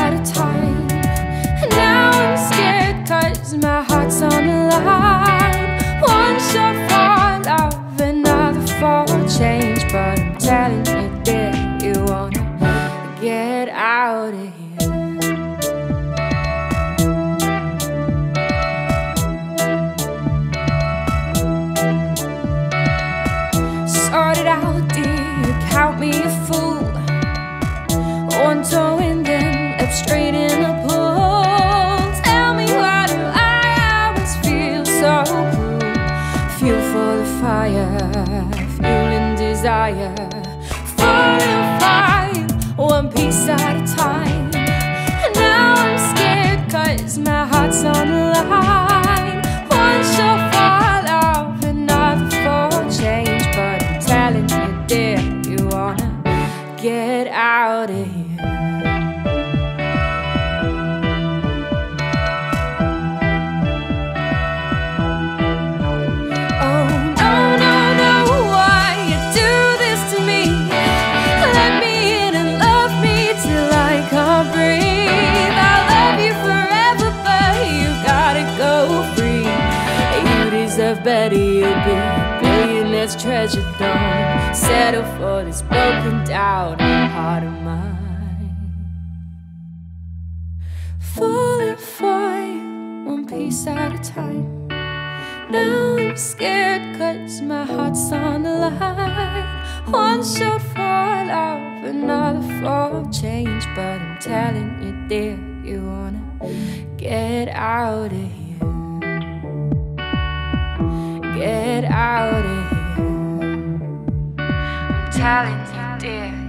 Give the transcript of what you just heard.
at a time. And now I'm scared cause my heart's on the line. One shot for love, another for change. But I'm telling you that you wanna get out of here. Sort out, dear. fueling desire, falling, flying, one piece at a time. Better you'd be. Billionaire's treasure don't settle for this broken down heart of mine. Falling you, one piece at a time. Now I'm scared cause my heart's on the line. One shot for love, another for change. But I'm telling you, dear, you wanna get out of here. You, dear.